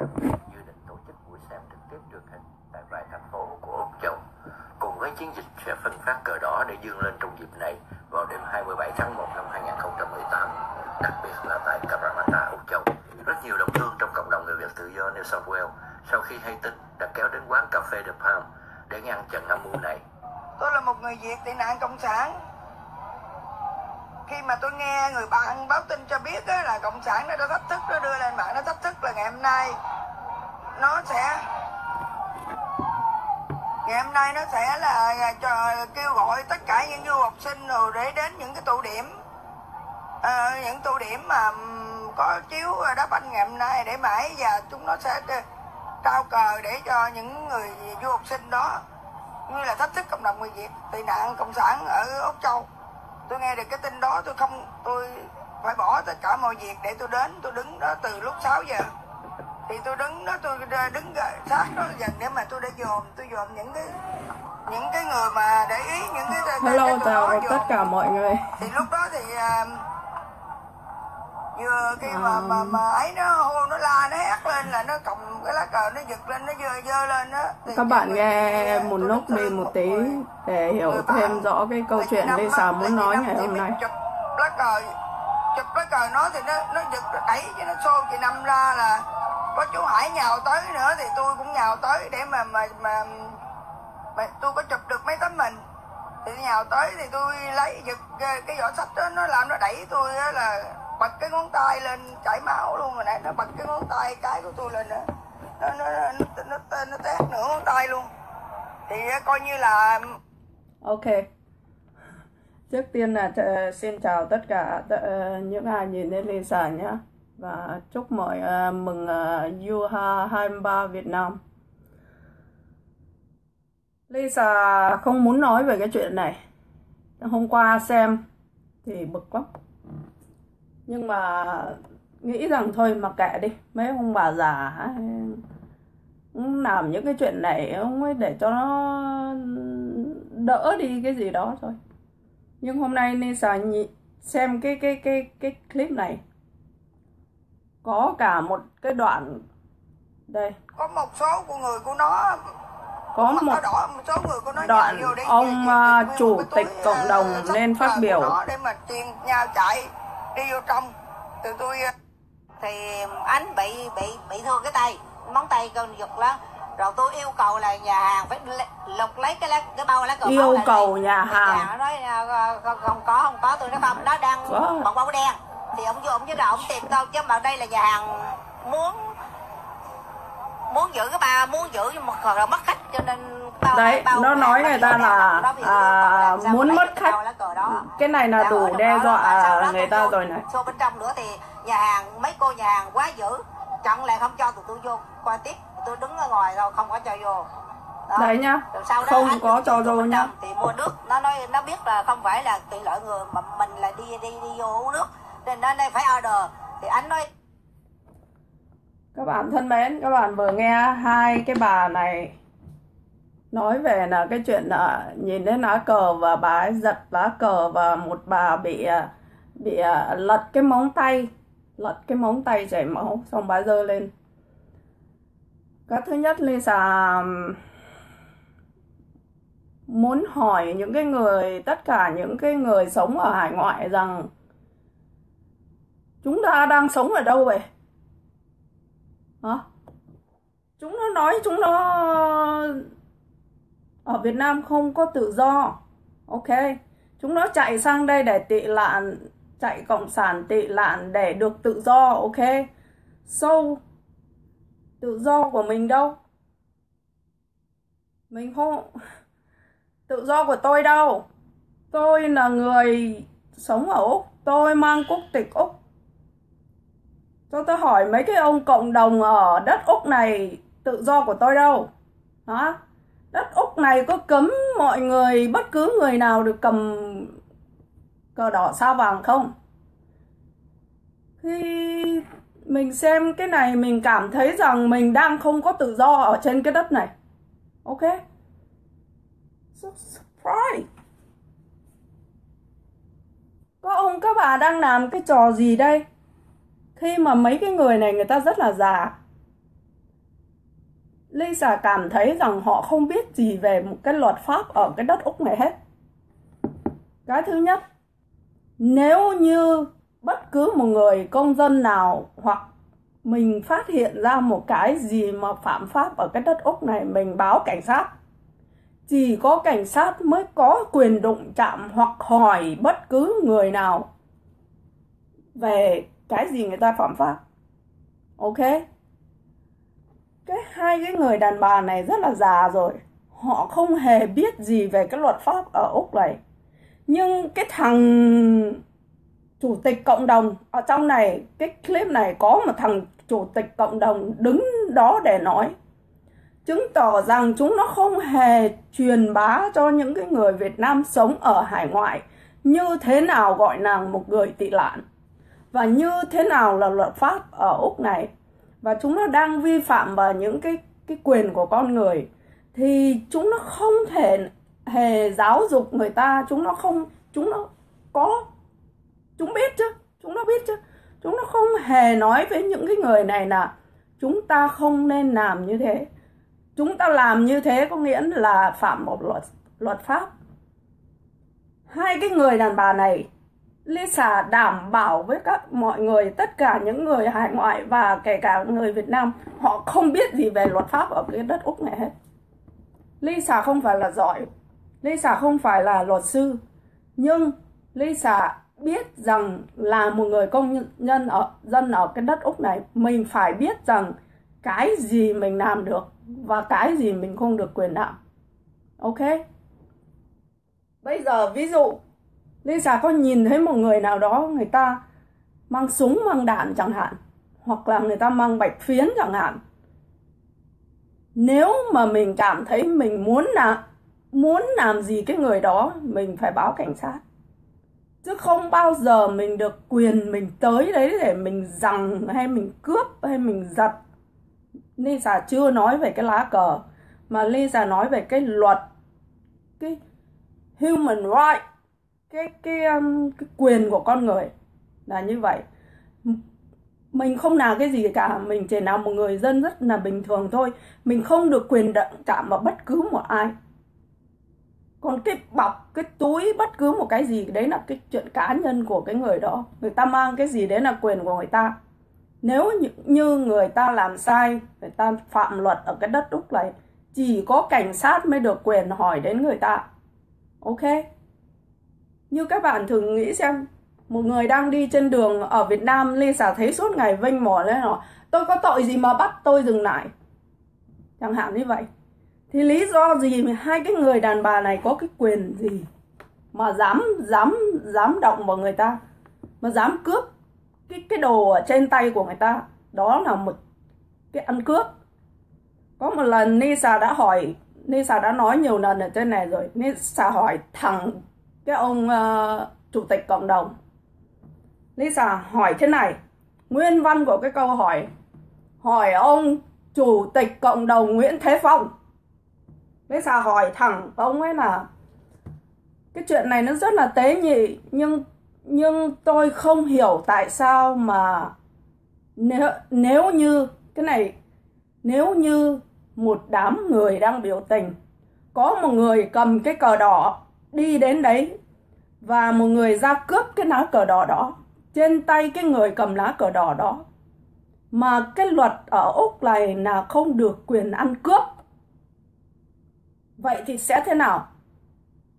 em dự định tổ chức buổi xem trực tiếp truyền hình tại vài thành phố của Úc Châu. Cùng với chiến dịch sẽ phân phát cờ đỏ để dương lên trong dịp này vào đêm 27 tháng 1 năm 2018, đặc biệt là tại Karamata, Úc Châu. Rất nhiều đồng hương trong cộng đồng người Việt tự do New South Wales sau khi hay tin đã kéo đến quán cà phê The Palm để ngăn chặn âm mưu này. tôi là một người Việt tị nạn cộng sản khi mà tôi nghe người bạn báo tin cho biết là cộng sản nó đã thách thức nó đưa lên mạng nó thách thức là ngày hôm nay nó sẽ ngày hôm nay nó sẽ là à, cho kêu gọi tất cả những du học sinh rồi để đến những cái tụ điểm. À, những tụ điểm mà có chiếu đá banh ngày hôm nay. Để mãi và chúng nó sẽ trao cờ để cho những người du học sinh đó như là thách thức cộng đồng người Việt tị nạn cộng sản ở Úc Châu. Tôi nghe được cái tin đó tôi không tôi phải bỏ tất cả mọi việc để tôi đến tôi đứng đó từ lúc 6 giờ thì tôi đứng đó tôi đứng gần- sát đó dần để mà tôi để dòm tôi dòm những cái những cái người mà để ý những cái, Hello chào tất cả mọi người. Thì lúc đó thì à, vừa khi mà mà mà ấy nó hô nó la nó hét lên là nó cầm cái lá cờ nó giật lên nó dơ dơ lên đó. Thì các bạn nghe một lúc đi một tí để hiểu thêm rõ cái câu chuyện Lisa á, muốn nói ngày hôm nay. chụp lá cờ chụp lá cờ nó thì nó nó giật đẩy cho nó xô chị năm ra là có chú Hải nhào tới nữa thì tôi cũng nhào tới để mà mà mà, mà tôi có chụp được mấy tấm hình. Thì nhào tới thì tôi lấy giật cái, cái vỏ sách đó nó làm nó đẩy tôi đó là bật cái ngón tay lên chảy máu luôn rồi nãy nó bật cái ngón tay cái của tôi lên nữa nó nó nó nó, nó, nó, nó tét nửa ngón tay luôn. Thì coi như là ok. Trước tiên là ờ, xin chào tất cả ờ, những ai nhìn thấy Lisa nhé và chúc mọi uh, mừng uh, UHA 23 Việt Nam. Lisa không muốn nói về cái chuyện này. Hôm qua xem thì bực lắm nhưng mà nghĩ rằng thôi mà kệ đi. Mấy ông bà già cũng làm những cái chuyện này ông ấy để cho nó đỡ đi cái gì đó thôi. Nhưng hôm nay Lisa nhị- xem cái cái cái cái clip này có cả một cái đoạn đây. Có một số của người của nó. Có một nó một số người của nó đoạn để ông, à, để- chủ tịch cộng à, đồng sách lên phát của biểu. nó để mà tiền nhau chạy đi vô trong. Từ tôi à, thì anh bị bị bị thương cái tay móng tay cơn giật lắm. Rồi tôi yêu cầu là nhà hàng phải lục lấy cái lá, cái bao lá cờ Yêu cầu nhà hàng. nó nói à, không, không có không có. Tôi nói không nó đang bọc bao đen thì ông vô ông với là ông tìm tôi chứ mà đây là nhà hàng muốn muốn giữ cái ba muốn giữ mà còn là mất khách cho nên bao, đấy nó nói nó người ta là à, muốn mất khách. cái này là Dạ, đủ đe dọa người ta rồi này. vô bên trong nữa thì nhà hàng mấy cô nhà hàng quá dữ chặn lại không cho tụi tôi vô. Coi tiếp tôi đứng ở ngoài rồi không có cho vô. Đó. đấy nhá Rồi sau đó không có cho vô nhá. thì mua nước. Nó nói nó biết là không phải là tùy loại người mà mình là đi đi đi vô uống nước nên nó đây phải order thì anh nói Các bạn thân mến, các bạn vừa nghe hai cái bà này nói về là cái chuyện là nhìn đến lá cờ và bà ấy giật lá cờ và một bà bị à, bị à, lật cái móng tay, lật cái móng tay chảy máu xong bà giơ lên. Cái thứ nhất Lisa muốn hỏi những cái người tất cả những cái người sống ở hải ngoại rằng chúng ta đang sống ở đâu vậy? Hả? Chúng nó nói chúng nó ở Việt Nam không có tự do. Ok. Chúng nó chạy sang đây để tị nạn, chạy cộng sản tị nạn để được tự do. Ok. So, tự do của mình đâu? Mình không... Tự do của tôi đâu? Tôi là người sống ở Úc. Tôi mang quốc tịch Úc. Cho tôi hỏi mấy cái ông cộng đồng ở đất Úc này tự do của tôi đâu? Hả? Đất Úc này có cấm mọi người, bất cứ người nào được cầm cờ đỏ sao vàng không? Khi mình xem cái này mình cảm thấy rằng mình đang không có tự do ở trên cái đất này. Ok? So surprise các ông các bà đang làm cái trò gì đây? Khi mà mấy cái người này người ta rất là già Lisa cảm thấy rằng họ không biết gì về một cái luật pháp ở cái đất Úc này hết. Cái thứ nhất, nếu như bất cứ một người công dân nào hoặc mình phát hiện ra một cái gì mà phạm pháp ở cái đất Úc này mình báo cảnh sát. Chỉ có cảnh sát mới có quyền đụng chạm hoặc hỏi bất cứ người nào về cái gì người ta phạm pháp. Ok? cái hai cái người đàn bà này rất là già rồi họ không hề biết gì về cái luật pháp ở úc này nhưng cái thằng chủ tịch cộng đồng ở trong này, cái clip này có một thằng chủ tịch cộng đồng đứng đó để nói, chứng tỏ rằng chúng nó không hề truyền bá cho những cái người Việt Nam sống ở hải ngoại như thế nào gọi nàng một người tị nạn và như thế nào là luật pháp ở Úc này? Và chúng nó đang vi phạm vào những cái cái quyền của con người. Thì chúng nó không thể hề giáo dục người ta. Chúng nó không, chúng nó có, chúng biết chứ, chúng nó biết chứ. Chúng nó không hề nói với những cái người này là chúng ta không nên làm như thế. Chúng ta làm như thế có nghĩa là phạm một luật luật pháp. Hai cái người đàn bà này Lisa đảm bảo với các mọi người tất cả những người hải ngoại và kể cả người Việt Nam họ không biết gì về luật pháp ở cái đất Úc này hết. Lisa không phải là giỏi, Lisa không phải là luật sư, nhưng Lisa biết rằng là một người công nhân ở dân ở cái đất Úc này mình phải biết rằng cái gì mình làm được và cái gì mình không được quyền làm. Ok? Bây giờ ví dụ Lisa có nhìn thấy một người nào đó người ta mang súng, mang đạn chẳng hạn, hoặc là người ta mang bạch phiến chẳng hạn. Nếu mà mình cảm thấy mình muốn là muốn làm gì cái người đó, mình phải báo cảnh sát. Chứ không bao giờ mình được quyền mình tới đấy để mình rằng hay mình cướp, hay mình giật. Lisa chưa nói về cái lá cờ, mà Lisa nói về cái luật, cái human right cái cái um, cái quyền của con người là như vậy. Mình không làm cái gì cả mình chỉ là một người dân rất là bình thường thôi. Mình không được quyền động chạm vào bất cứ một ai. Còn cái bọc cái túi bất cứ một cái gì đấy là cái chuyện cá nhân của cái người đó. Người ta mang cái gì đấy là quyền của người ta. Nếu như người ta làm sai người ta phạm luật ở cái đất úc này chỉ có cảnh sát mới được quyền hỏi đến người ta. Ok? Như các bạn thường nghĩ xem, một người đang đi trên đường ở Việt Nam Lisa thấy suốt ngày vênh mỏ lên nó tôi có tội gì mà bắt tôi dừng lại? Chẳng hạn như vậy. Thì lý do gì mà hai cái người đàn bà này có cái quyền gì mà dám dám dám động vào người ta, mà dám cướp cái cái đồ ở trên tay của người ta? Đó là một cái ăn cướp. Có một lần Nisa đã hỏi Nisa đã nói nhiều lần ở trên này rồi Nisa hỏi thằng cái ông uh, chủ tịch cộng đồng. Lisa hỏi thế này nguyên văn của cái câu hỏi hỏi ông chủ tịch cộng đồng Nguyễn Thế Phong. Lisa hỏi thẳng ông ấy là cái chuyện này nó rất là tế nhị nhưng nhưng tôi không hiểu tại sao mà nếu nếu như cái này nếu như một đám người đang biểu tình có một người cầm cái cờ đỏ đi đến đấy và một người ra cướp cái lá cờ đỏ đó. Trên tay cái người cầm lá cờ đỏ đó. Mà cái luật ở úc này là không được quyền ăn cướp. Vậy thì sẽ thế nào?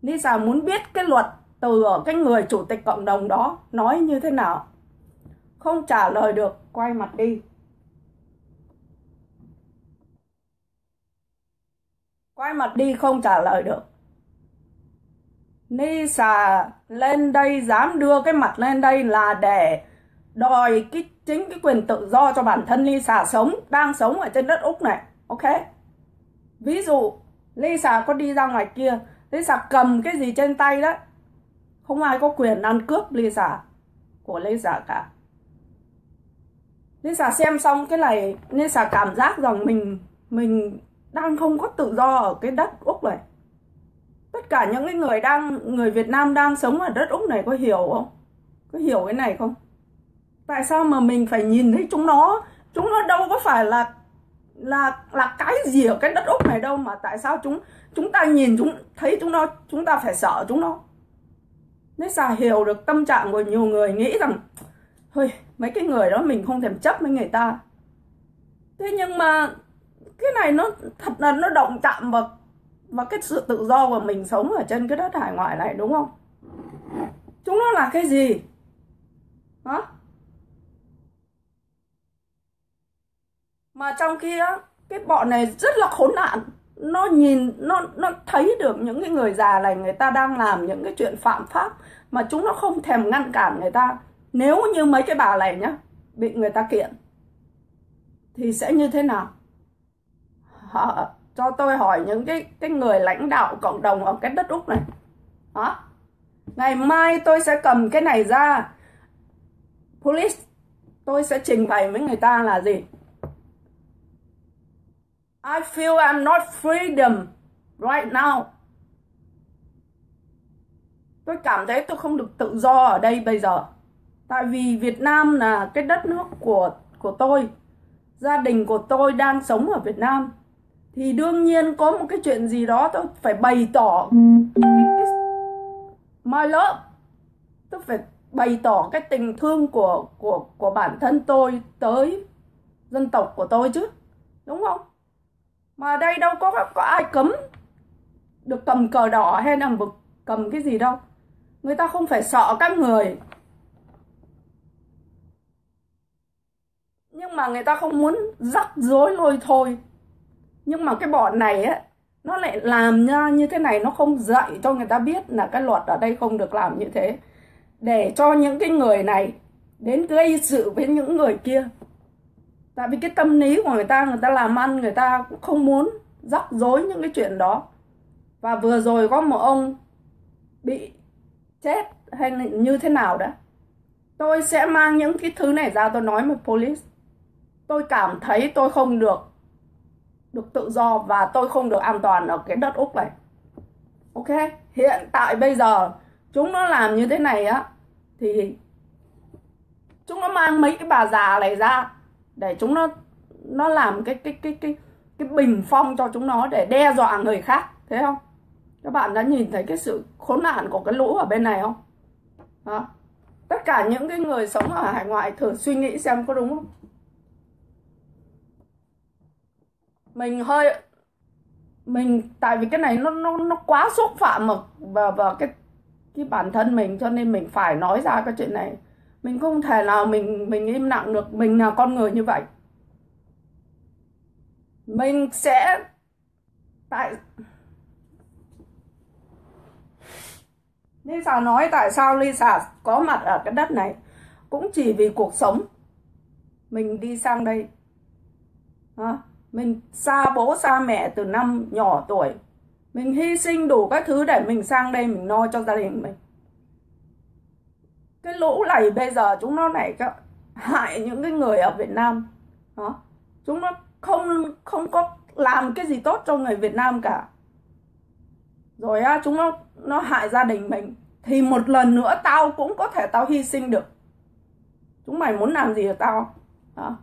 Lisa muốn biết cái luật từ ở cái người chủ tịch cộng đồng đó nói như thế nào? Không trả lời được, quay mặt đi. Quay mặt đi, không trả lời được. Nisa lên đây, dám đưa cái mặt lên đây là để đòi cái chính cái quyền tự do cho bản thân Lisa sống, đang sống ở trên đất Úc này, ok? Ví dụ Lisa có đi ra ngoài kia Lisa cầm cái gì trên tay đó không ai có quyền ăn cướp Lisa của Lisa cả. Lisa xem xong cái này Lisa cảm giác rằng mình mình đang không có tự do ở cái đất Úc này tất cả những cái người đang, người Việt Nam đang sống ở đất Úc này có hiểu không? Có hiểu cái này không? Tại sao mà mình phải nhìn thấy chúng nó? Chúng nó đâu có phải là là là cái gì ở cái đất úc này đâu mà tại sao chúng chúng ta nhìn chúng, thấy chúng nó, chúng ta phải sợ chúng nó? Nên xà hiểu được tâm trạng của nhiều người nghĩ rằng thôi mấy cái người đó mình không thèm chấp với người ta. Thế nhưng mà cái này nó thật là nó động chạm vào và cái sự tự do của mình sống ở trên cái đất hải ngoại này, đúng không? Chúng nó là cái gì? Hả? Mà trong khi á, cái bọn này rất là khốn nạn. Nó nhìn, nó nó thấy được những cái người già này, người ta đang làm những cái chuyện phạm pháp mà chúng nó không thèm ngăn cản người ta. Nếu như mấy cái bà này nhá, bị người ta kiện, thì sẽ như thế nào? Họ cho tôi hỏi những cái cái người lãnh đạo cộng đồng ở cái đất úc này đó ngày mai tôi sẽ cầm cái này ra police, tôi sẽ trình bày với người ta là gì I feel I'm not freedom right now. Tôi cảm thấy tôi không được tự do ở đây bây giờ. Tại vì Việt Nam là cái đất nước của của tôi. Gia đình của tôi đang sống ở Việt Nam. Thì đương nhiên có một cái chuyện gì đó tôi phải bày tỏ my love. Tôi phải bày tỏ cái tình thương của của của bản thân tôi tới dân tộc của tôi chứ. Đúng không? mà đây đâu có có ai cấm được cầm cờ đỏ hay là vực cầm cái gì đâu người ta không phải sợ các người nhưng mà người ta không muốn rắc rối lôi thôi nhưng mà cái bọn này á, nó lại làm ra như thế này nó không dạy cho người ta biết là cái luật ở đây không được làm như thế. Để cho những cái người này đến gây sự với những người kia. Tại vì cái tâm lý của người ta người ta làm ăn, người ta cũng không muốn rắc rối những cái chuyện đó. Và vừa rồi có một ông bị chết hay như thế nào đó. Tôi sẽ mang những cái thứ này ra, tôi nói với police. Tôi cảm thấy tôi không được được tự do và tôi không được an toàn ở cái đất úc này. Ok? Hiện tại bây giờ, chúng nó làm như thế này á, thì chúng nó mang mấy cái bà già này ra để chúng nó nó làm cái cái cái cái cái bình phong cho chúng nó để đe dọa người khác, thế không? Các bạn đã nhìn thấy cái sự khốn nạn của cái lũ ở bên này không? Đó. tất cả những cái người sống ở hải ngoại thử suy nghĩ xem có đúng không? Mình hơi mình tại vì cái này nó nó nó quá xúc phạm mà và và cái cái bản thân mình cho nên mình phải nói ra cái chuyện này. Mình không thể nào mình mình im lặng được mình là con người như vậy. Mình sẽ tại Lisa nói tại sao Lisa có mặt ở cái đất này? Cũng chỉ vì cuộc sống. Mình đi sang đây. À, mình xa bố xa mẹ từ năm nhỏ tuổi. Mình hy sinh đủ các thứ để mình sang đây mình lo cho gia đình mình. Cái lũ này bây giờ chúng nó này hại những cái người ở Việt Nam. Đó. Chúng nó không không có làm cái gì tốt cho người Việt Nam cả. Rồi á, chúng nó nó hại gia đình mình. Thì một lần nữa tao cũng có thể tao hy sinh được. Chúng mày muốn làm gì ở tao. Đó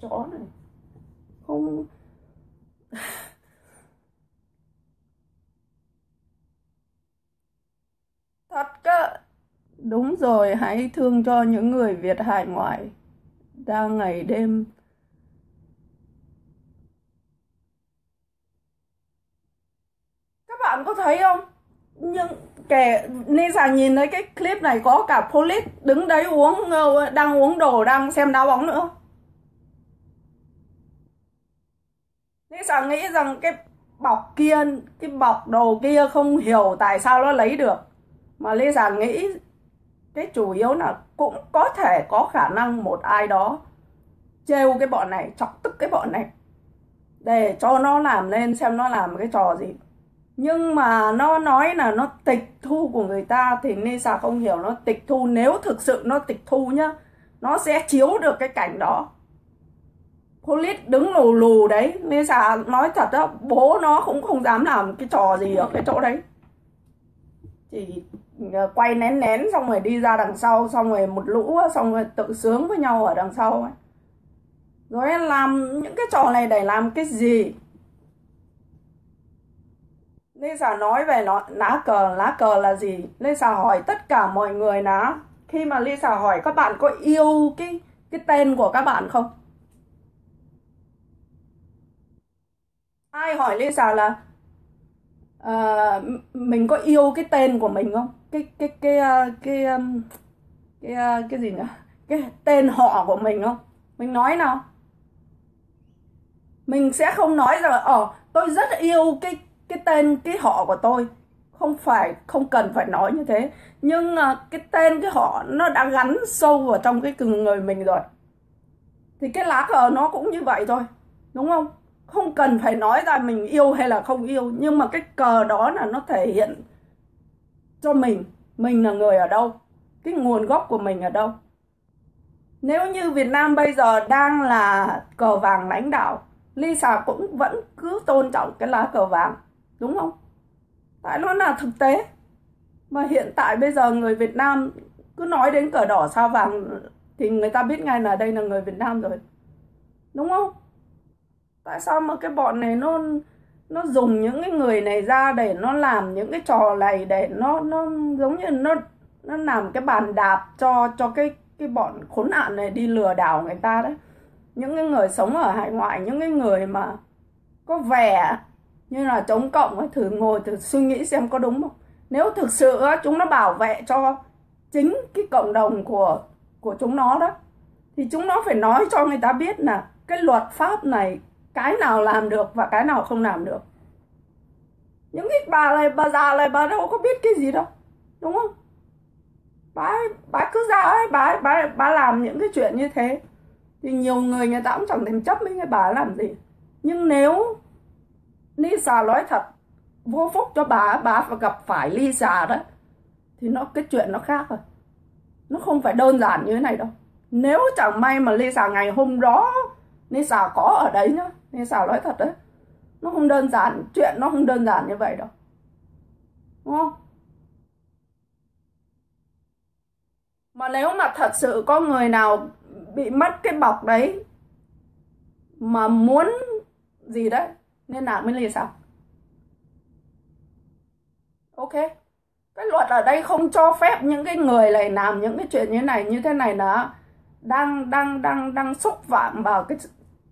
chó này. Không. Thật cơ. Đúng rồi, hãy thương cho những người Việt hải ngoại. Đang ngày đêm. Các bạn có thấy không? Nhưng kẻ, Nisa nhìn thấy cái clip này có cả police đứng đấy uống ờ, đang uống đồ, đang xem đá bóng nữa. Nisa nghĩ rằng cái bọc kia, cái bọc đồ kia không hiểu tại sao nó lấy được? Mà Lisa nghĩ cái chủ yếu là cũng có thể có khả năng một ai đó trêu cái bọn này, chọc tức cái bọn này, để cho nó làm lên xem nó làm cái trò gì. Nhưng mà nó nói là nó tịch thu của người ta thì Nisa không hiểu nó tịch thu. Nếu thực sự nó tịch thu nhá, nó sẽ chiếu được cái cảnh đó. Police đứng lù lù đấy. Nên xà nói thật đó bố nó cũng không dám làm cái trò gì ở cái chỗ đấy. Chỉ ờ, quay nén nén, xong rồi đi ra đằng sau, xong rồi một lũ xong rồi tự sướng với nhau ở đằng sau ấy. Rồi làm những cái trò này để làm cái gì? Lisa nói về nó, lá cờ lá cờ là gì? Lisa hỏi tất cả mọi người là khi mà Lisa hỏi các bạn có yêu cái cái tên của các bạn không? Ai hỏi Lisa là uh, mình có yêu cái tên của mình không? Cái cái cái ờ, cái ờ, cái, um, cái, cái, cái gì nữa cái tên họ của mình không? Mình nói nào. Mình sẽ không nói rằng ờ tôi rất yêu cái cái tên cái họ của tôi. Không phải không cần phải nói như thế. Nhưng uh, cái tên cái họ nó đã gắn sâu vào trong cái người mình rồi. Thì cái lá cờ nó cũng như vậy thôi đúng không? Không cần phải nói ra mình yêu hay là không yêu, nhưng mà cái cờ đó là nó thể hiện cho mình mình là người ở đâu, cái nguồn gốc của mình ở đâu. Nếu như Việt Nam bây giờ đang là cờ vàng lãnh đạo, Lisa cũng vẫn cứ tôn trọng cái lá cờ vàng, đúng không? Tại nó là thực tế. Mà hiện tại bây giờ người Việt Nam cứ nói đến cờ đỏ sao vàng thì người ta biết ngay là đây là người Việt Nam rồi, đúng không? Tại sao mà cái bọn này nó nó dùng những cái người này ra để nó làm những cái trò này để nó nó giống như nó nó làm cái bàn đạp cho cho cái cái bọn khốn nạn này đi lừa đảo người ta đấy. Những cái người sống ở hải ngoại những cái người mà có vẻ như là chống cộng ấy, thử ngồi thử suy nghĩ xem có đúng không? Nếu thực sự chúng nó bảo vệ cho chính cái cộng đồng của của chúng nó đó thì chúng nó phải nói cho người ta biết là cái luật pháp này cái nào làm được và cái nào không làm được. Những cái bà này, bà già này, bà đâu có biết cái gì đâu, đúng không? Bà bà cứ ra ấy, bà bà bà làm những cái chuyện như thế. Thì nhiều người người ta cũng chẳng thèm chấp với cái bà làm gì. Nhưng nếu Lisa nói thật, vô phúc cho bà bà phải gặp phải Lisa đó thì nó, cái chuyện nó khác rồi. Nó không phải đơn giản như thế này đâu. Nếu chẳng may mà Lisa ngày hôm đó Lisa có ở đấy nhá nên xảo nói thật đấy. Nó không đơn giản, chuyện nó không đơn giản như vậy đâu. Đúng không? Mà nếu mà thật sự có người nào bị mất cái bọc đấy, mà muốn gì đấy, nên làm mới lì sao ok. Cái luật ở đây không cho phép những cái người này làm những cái chuyện như này, như thế này là đang đang đang đang xúc phạm vào cái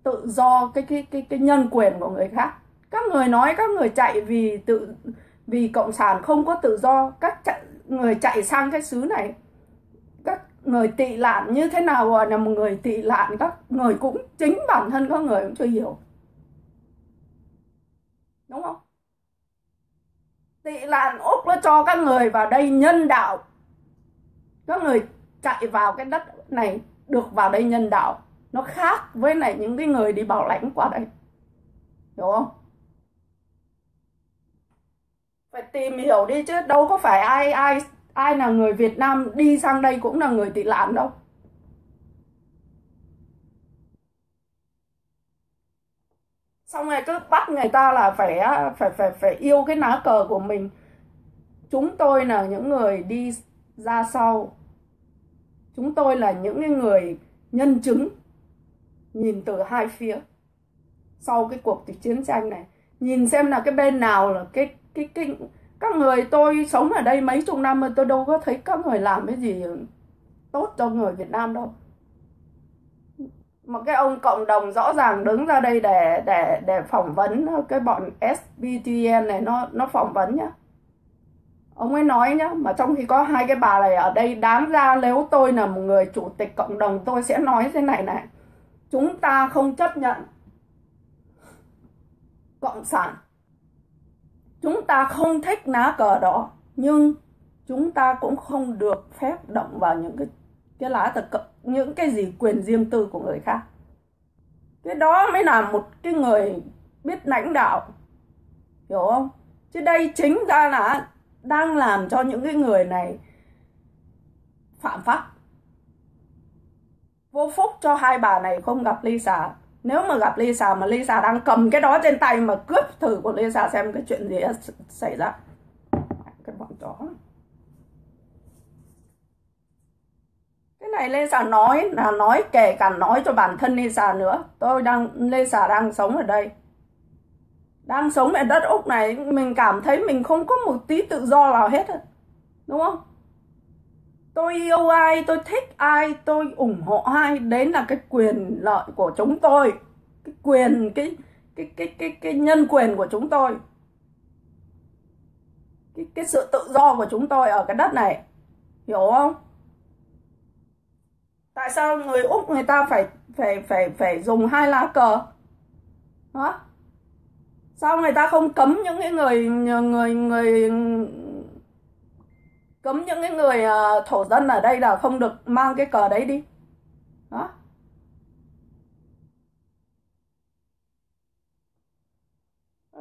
tự do cái cái cái cái nhân quyền của người khác. Các người nói các người chạy vì tự vì cộng sản không có tự do. Các chạy, người chạy sang cái xứ này các người tị nạn như thế nào gọi là một người tị nạn các người cũng chính bản thân các người cũng chưa hiểu. Đúng không? Tị nạn úc nó cho các người vào đây nhân đạo. Các người chạy vào cái đất này được vào đây nhân đạo nó khác với lại những cái người đi bảo lãnh qua đây. Hiểu không? Phải tìm hiểu đi chứ, đâu có phải ai ai ai là người Việt Nam đi sang đây cũng là người tị nạn đâu. Xong rồi cứ bắt người ta là phải phải phải phải yêu cái lá cờ của mình. Chúng tôi là những người đi ra sau. Chúng tôi là những người nhân chứng nhìn từ hai phía. Sau cái cuộc chiến tranh này, nhìn xem là cái bên nào là cái cái cái, các người tôi sống ở đây mấy chục năm mà tôi đâu có thấy các người làm cái gì tốt cho người Việt Nam đâu. Mà cái ông cộng đồng rõ ràng đứng ra đây để để để phỏng vấn cái bọn SBTN này, nó nó phỏng vấn nhá. Ông ấy nói nhá, mà trong khi có hai cái bà này ở đây, đáng ra nếu tôi là một người chủ tịch cộng đồng, tôi sẽ nói thế này này chúng ta không chấp nhận cộng sản. Chúng ta không thích lá cờ đó nhưng chúng ta cũng không được phép động vào những cái cái lá cờ, những cái gì quyền riêng tư của người khác. Cái đó mới là một cái người biết lãnh đạo, hiểu không? Chứ đây chính ra là đang làm cho những cái người này phạm pháp vô phúc cho hai bà này không gặp Lisa. Nếu mà gặp Lisa mà Lisa đang cầm cái đó trên tay mà cướp thử của Lisa xem cái chuyện gì xảy ra. Cái bọn chó. Cái này Lisa nói là nói kể cả nói cho bản thân Lisa nữa. Tôi đang, Lisa đang sống ở đây. Đang sống ở đất Úc này, mình cảm thấy mình không có một tí tự do nào hết đúng không? Tôi yêu ai, tôi thích ai, tôi ủng hộ ai. Đấy là cái quyền lợi của chúng tôi. Cái quyền, cái cái cái cái cái nhân quyền của chúng tôi. Cái cái sự tự do của chúng tôi ở cái đất này. Hiểu không? Tại sao người úc người ta phải phải phải phải dùng hai lá cờ? Hả? Sao người ta không cấm những cái người người người cấm những cái người uh, thổ dân ở đây là không được mang cái cờ đấy đi. Đó.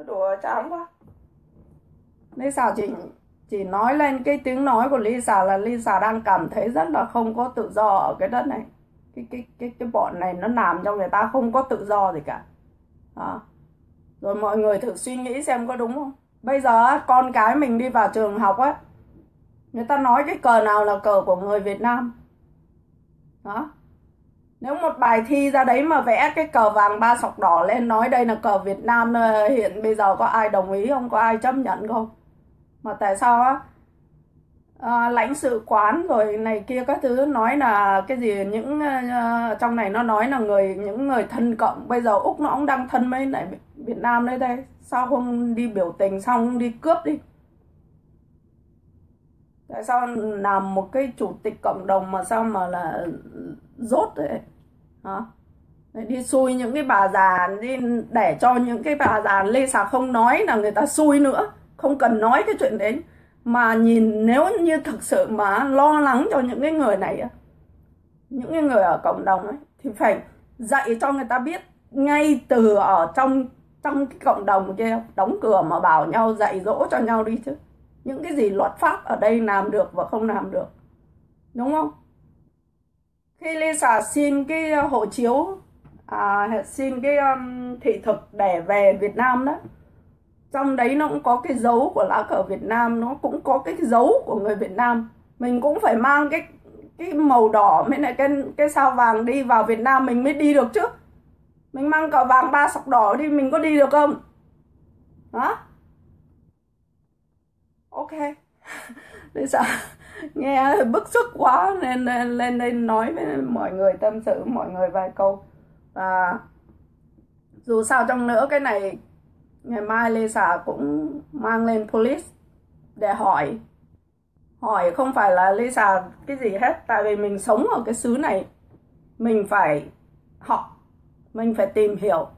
Đùa chán quá. Lisa chỉ chỉ nói lên cái tiếng nói của Lisa là Lisa đang cảm thấy rất là không có tự do ở cái đất này. Cái cái cái cái bọn này nó làm cho người ta không có tự do gì cả. Đó. rồi mọi người thử suy nghĩ xem có đúng không? Bây giờ con cái mình đi vào trường học á người ta nói cái cờ nào là cờ của người Việt Nam. Đó. Nếu một bài thi ra đấy mà vẽ cái cờ vàng ba sọc đỏ lên nói đây là cờ Việt Nam ờ, hiện bây giờ có ai đồng ý không? Có ai chấp nhận không? Mà tại sao á? À, lãnh sự quán rồi này kia các thứ nói là cái gì những uh, trong này nó nói là người những người thân cộng. Bây giờ úc nó cũng đang thân với lại việt nam đấy đây. Sao không đi biểu tình xong đi cướp đi? Tại sao làm một cái chủ tịch cộng đồng mà sao mà là rốt đấy hả? Đi xui những cái bà già, đi để cho những cái bà già lê xà không nói là người ta xui nữa, không cần nói cái chuyện đấy. Mà nhìn nếu như thực sự mà lo lắng cho những cái người này những cái người ở cộng đồng ấy, thì phải dạy cho người ta biết ngay từ ở trong trong cái cộng đồng kia, đóng cửa mà bảo nhau dạy dỗ cho nhau đi chứ những cái gì luật pháp ở đây làm được và không làm được. Đúng không? Khi Lisa xin cái ờ, hộ chiếu à, xin cái um, thị thực để về Việt Nam đó trong đấy nó cũng có cái dấu của lá cờ Việt Nam nó cũng có cái dấu của người Việt Nam. Mình cũng phải mang cái cái màu đỏ mới lại cái cái sao vàng đi vào Việt Nam mình mới đi được chứ. Mình mang cờ vàng ba sọc đỏ đi mình có đi được không? Hả? Ok. Bây giờ nghe bức xúc quá nên lên đây nói với mọi người tâm sự mọi người vài câu. Và dù sao trong nữa, cái này ngày mai lê xà cũng mang lên police để hỏi. Hỏi không phải là lê xà cái gì hết, tại vì mình sống ở cái xứ này, mình phải học, mình phải tìm hiểu.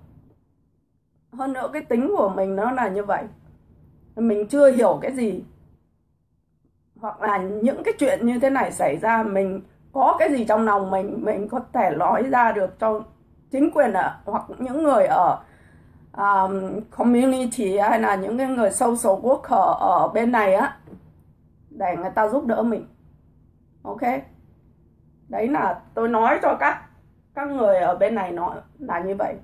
Hơn nữa cái tính của mình nó là như vậy mình chưa hiểu cái gì. Hoặc là những cái chuyện như thế này xảy ra mình có cái gì trong lòng mình mình có thể nói ra được cho chính quyền ở hoặc những người ở um, community hay là những cái người social worker ở bên này á để người ta giúp đỡ mình. Ok? Đấy là tôi nói cho các các người ở bên này nói là như vậy.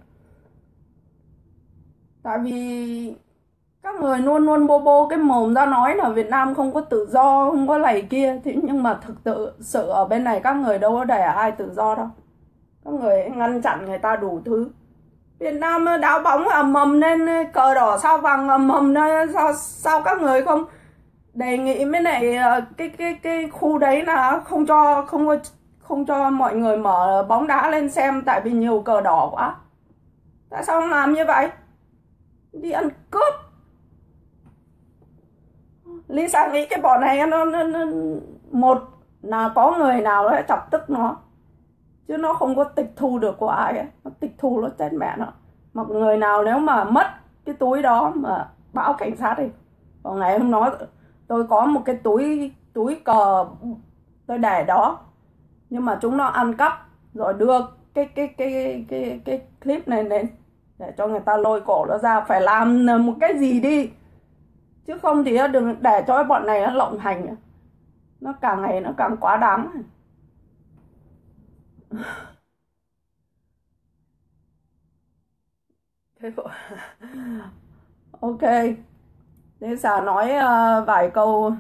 Tại vì các người luôn luôn bô bô, cái mồm ra nói là Việt Nam không có tự do, không có này kia. Thế nhưng mà thực tự sự ở bên này các người đâu có để ai tự do đâu. Các người ngăn chặn người ta đủ thứ. Việt Nam đá bóng ầm ầm lên, cờ đỏ sao vàng ầm ầm lên. Sao sao các người không đề nghị với này ờ, cái cái cái khu đấy là không cho, không không cho mọi người mở bóng đá lên xem tại vì nhiều cờ đỏ quá. Tại sao không làm như vậy? Đi ăn cướp. Lisa nghĩ cái bọn này nó, nó, nó một là có người nào đó chọc tức nó chứ nó không có tịch thu được của ai ấy. nó tịch thu nó chết mẹ nó. Mà người nào nếu mà mất cái túi đó mà báo cảnh sát đi. Còn ngày hôm đó tôi có một cái túi túi cờ tôi để đó. Nhưng mà chúng nó ăn cắp rồi đưa cái cái cái cái cái clip này lên để cho người ta lôi cổ nó ra. Phải làm một cái gì đi? Chứ không thì đừng để cho bọn này nó lộng hành nó càng ngày nó càng quá đáng. Ok. Thế xà nói uh, vài câu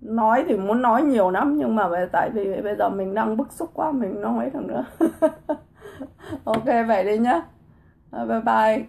nói thì muốn nói nhiều lắm nhưng mà tại vì bây giờ mình đang bức xúc quá mình nói được nữa. Ok vậy đi nhá. Bye bye